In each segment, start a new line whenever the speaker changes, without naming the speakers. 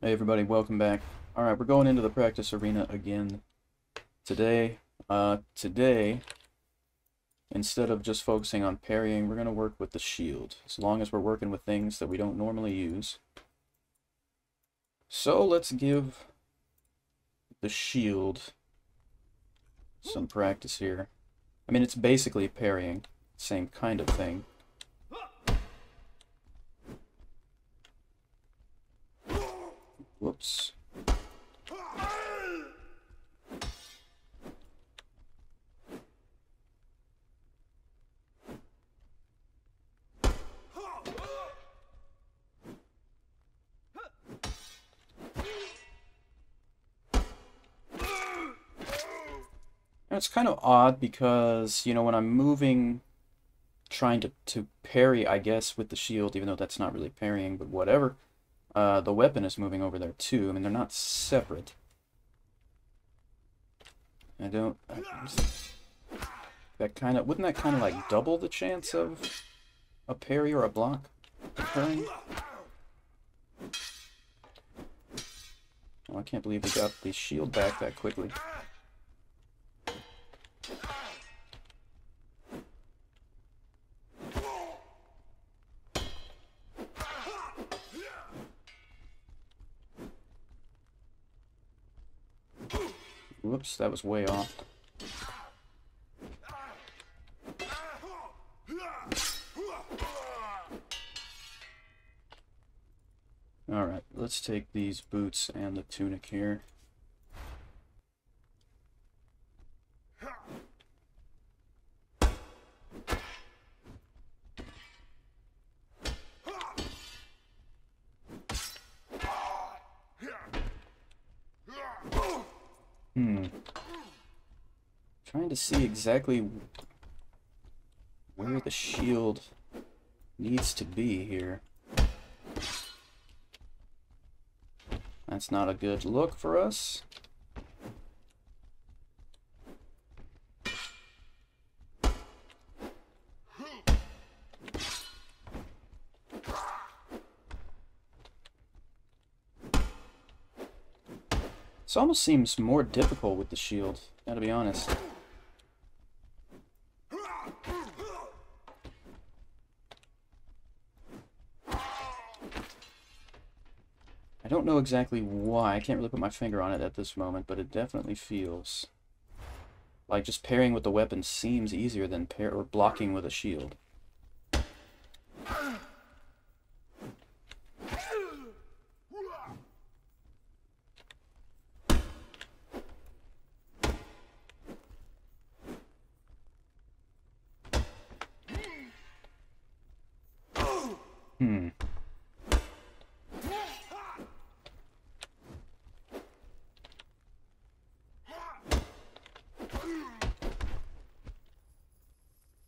Hey everybody, welcome back. Alright, we're going into the practice arena again today. Uh, today, instead of just focusing on parrying, we're going to work with the shield, as long as we're working with things that we don't normally use. So let's give the shield some practice here. I mean, it's basically parrying, same kind of thing. Whoops. It's kind of odd because, you know, when I'm moving, trying to, to parry, I guess, with the shield, even though that's not really parrying, but whatever, uh, the weapon is moving over there too. I mean, they're not separate. I don't... I, that kind of... Wouldn't that kind of like double the chance of a parry or a block occurring? Oh, I can't believe we got the shield back that quickly. Whoops, that was way off. Alright, let's take these boots and the tunic here. Hmm. Trying to see exactly where the shield needs to be here. That's not a good look for us. Almost seems more difficult with the shield, gotta be honest. I don't know exactly why, I can't really put my finger on it at this moment, but it definitely feels like just pairing with the weapon seems easier than pair or blocking with a shield. Hmm.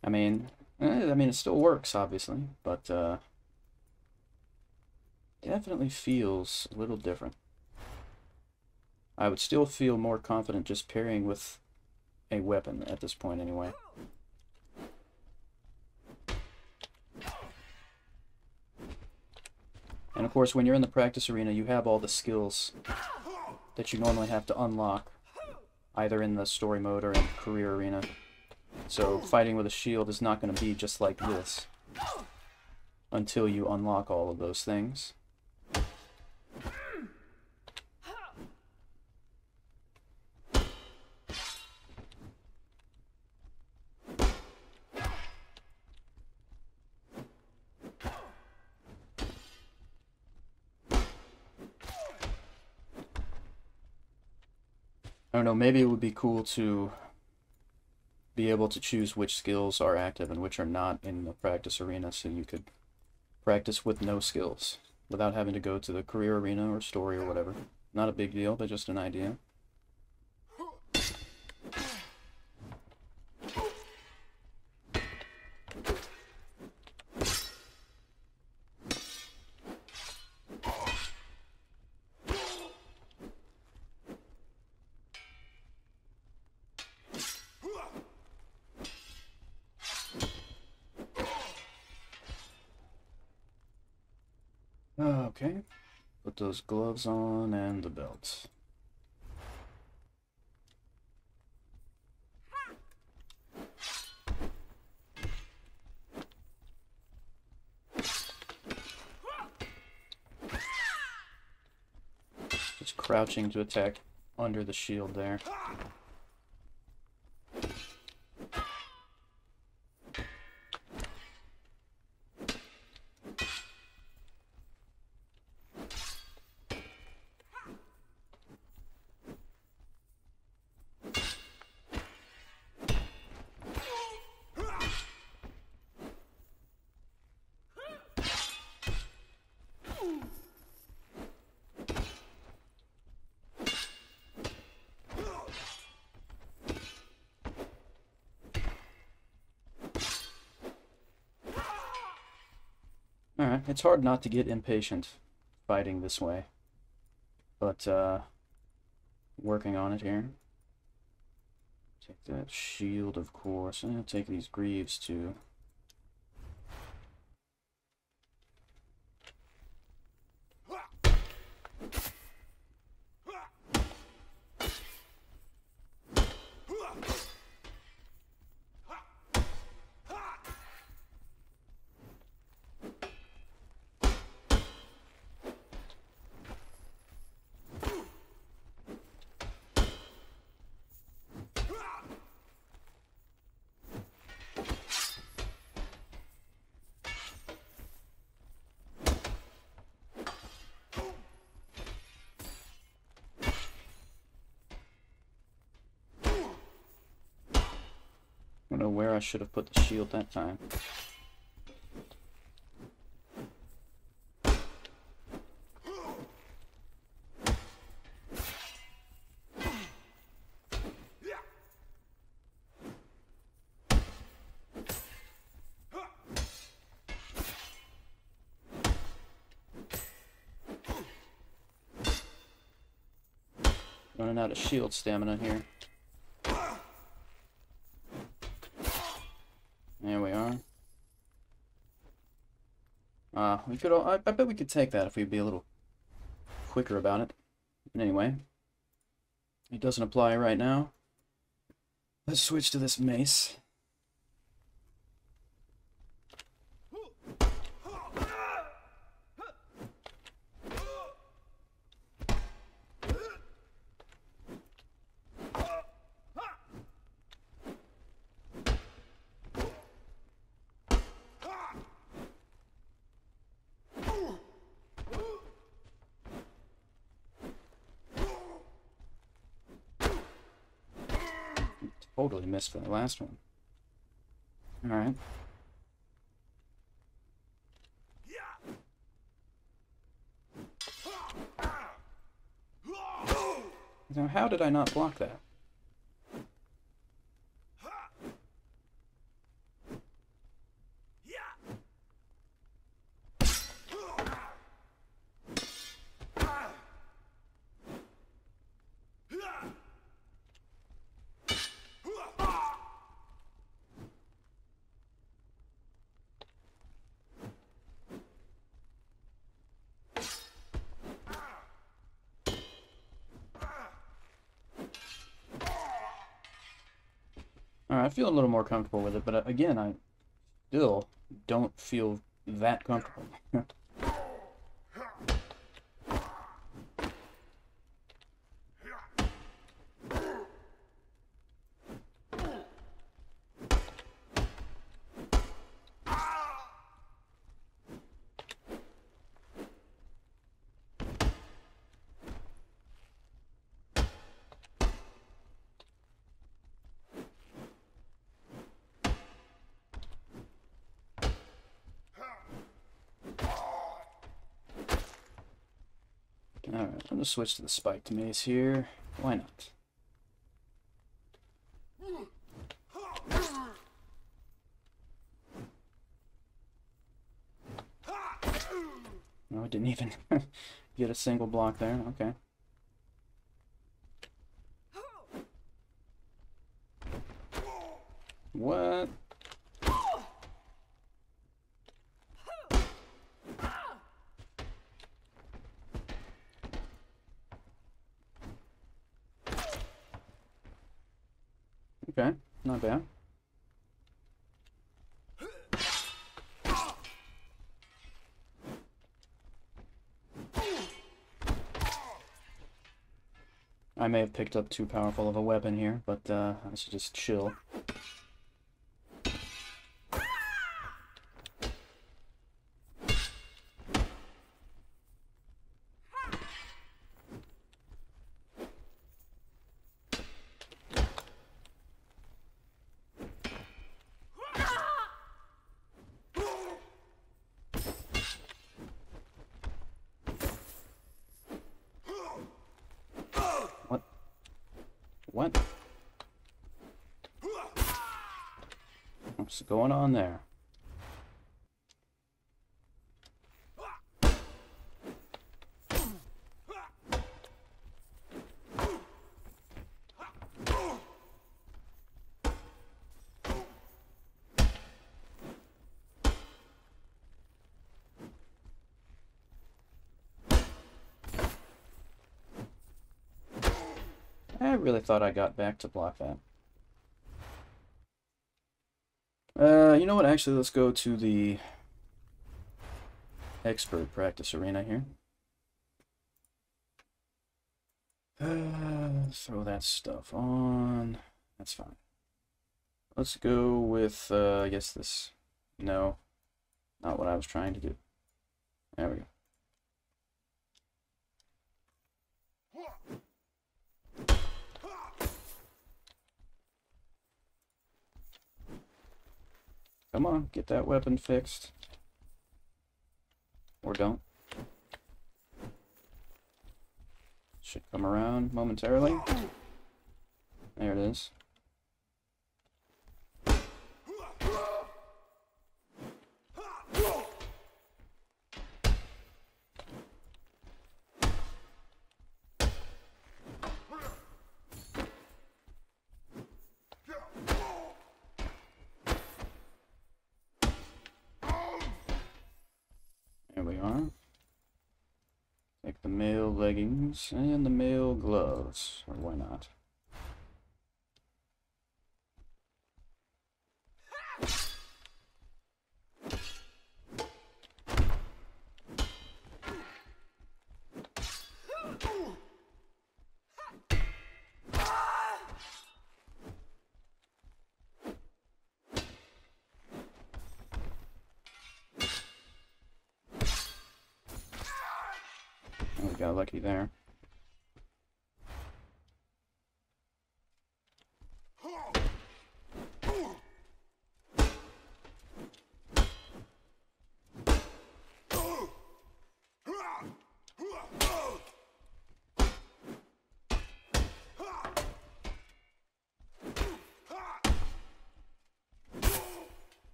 I mean, eh, I mean, it still works, obviously, but uh, definitely feels a little different. I would still feel more confident just parrying with a weapon at this point, anyway. And of course, when you're in the practice arena, you have all the skills that you normally have to unlock, either in the story mode or in career arena. So fighting with a shield is not going to be just like this until you unlock all of those things. I don't know, maybe it would be cool to be able to choose which skills are active and which are not in the practice arena so you could practice with no skills without having to go to the career arena or story or whatever. Not a big deal, but just an idea. Those gloves on and the belt. Just crouching to attack under the shield there. Alright, it's hard not to get impatient fighting this way. But, uh, working on it here. Take that shield, of course. And take these greaves, too. I don't know where I should have put the shield that time. Running out of shield stamina here. There we are. Uh, we could. I, I bet we could take that if we'd be a little quicker about it. Anyway, it doesn't apply right now. Let's switch to this mace. Totally missed the last one. Alright. Now, how did I not block that? Alright, I feel a little more comfortable with it, but uh, again, I still don't feel that comfortable. Alright, I'm gonna switch to the spiked mace here. Why not? No, I didn't even get a single block there. Okay. What? Okay, not bad. I may have picked up too powerful of a weapon here, but uh, I should just chill. What's going on there? I really thought I got back to block that. Uh, you know what? Actually, let's go to the expert practice arena here. Uh, throw that stuff on. That's fine. Let's go with, uh, I guess this. No, not what I was trying to do. There we go. Come on, get that weapon fixed. Or don't. Should come around momentarily. There it is. Leggings and the mail gloves, or why not? Oh, we got lucky there.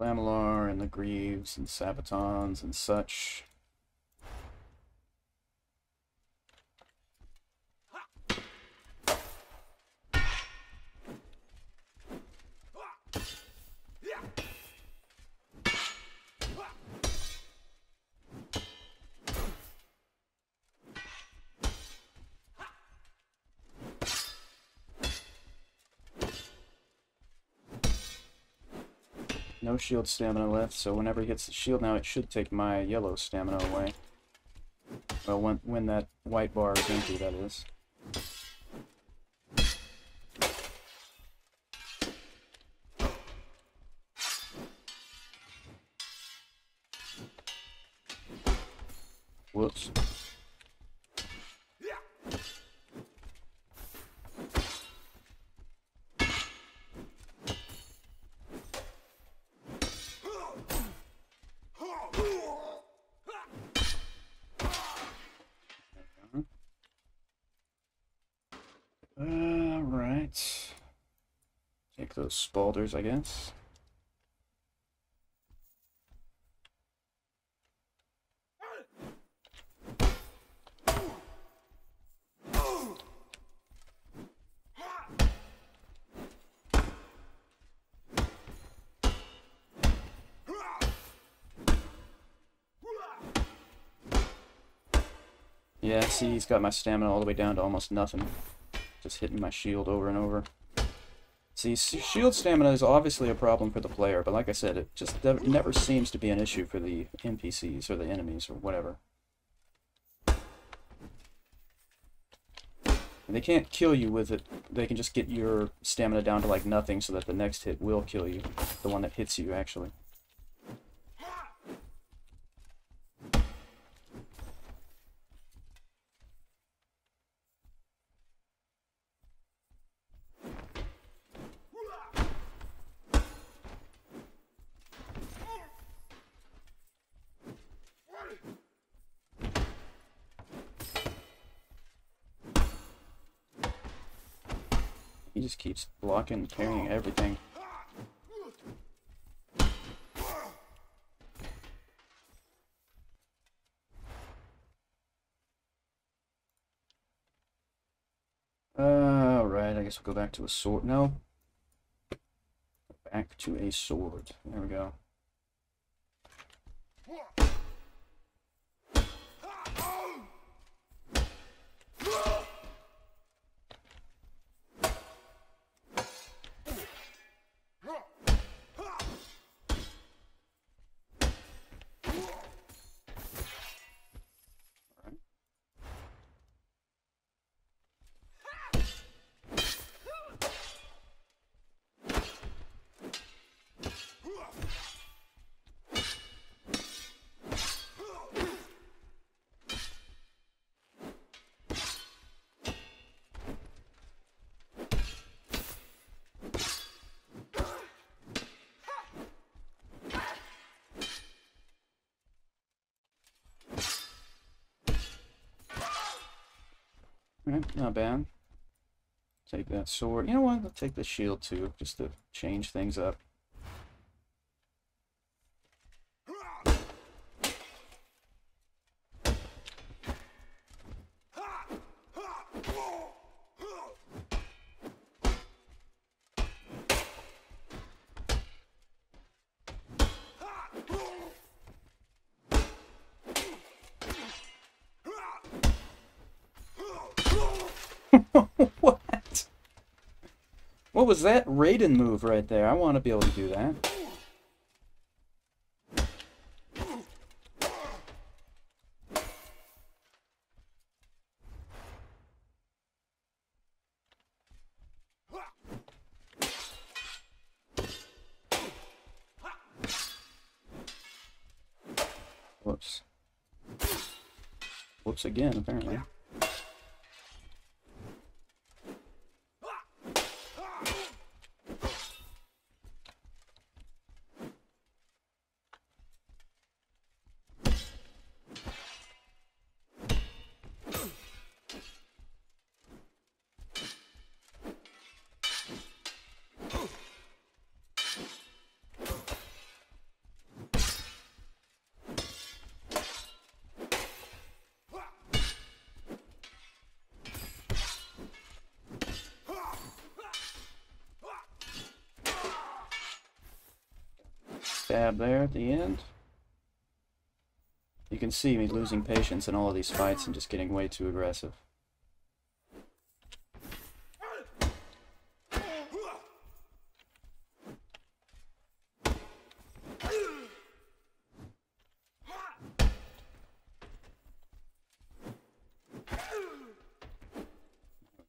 Lamellar and the Greaves and Sabatons and such. No shield stamina left, so whenever he hits the shield now, it should take my yellow stamina away. Well, when, when that white bar is empty, that is. those I guess. Yeah, see, he's got my stamina all the way down to almost nothing. Just hitting my shield over and over. See, shield stamina is obviously a problem for the player, but like I said, it just never seems to be an issue for the NPCs or the enemies or whatever. And they can't kill you with it. They can just get your stamina down to like nothing so that the next hit will kill you. The one that hits you, actually. He just blocking, carrying everything. Alright, I guess we'll go back to a sword. No. Back to a sword. There we go. Not bad. Take that sword. You know what? I'll take the shield too, just to change things up. what? What was that Raiden move right there? I want to be able to do that. Whoops. Whoops again, apparently. Stab there at the end. You can see me losing patience in all of these fights and just getting way too aggressive.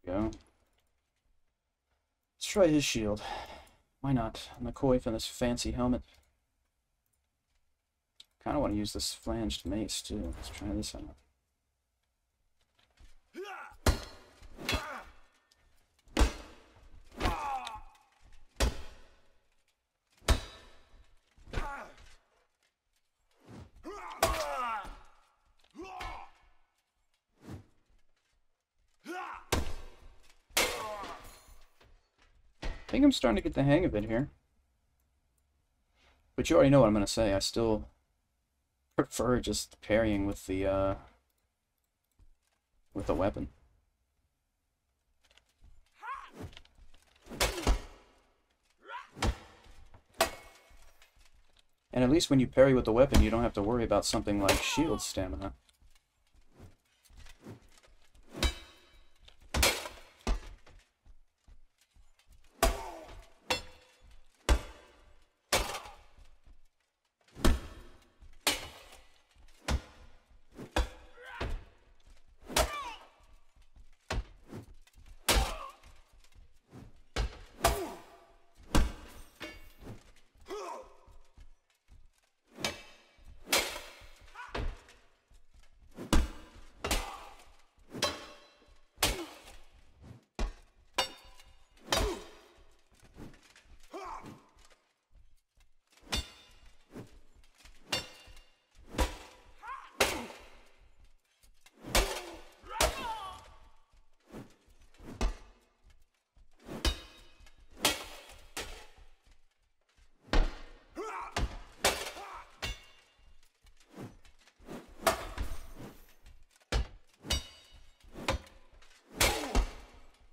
Let's try his shield. Why not? McCoy from this fancy helmet. Kind of want to use this flanged mace too. Let's try this out. I think I'm starting to get the hang of it here. But you already know what I'm going to say. I still prefer just parrying with the uh, with the weapon. And at least when you parry with the weapon, you don't have to worry about something like shield stamina.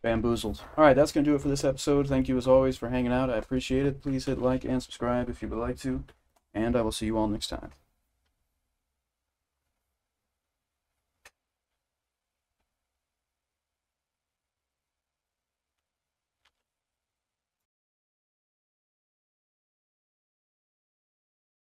Bamboozled. Alright, that's going to do it for this episode. Thank you as always for hanging out. I appreciate it. Please hit like and subscribe if you would like to. And I will see you all next time.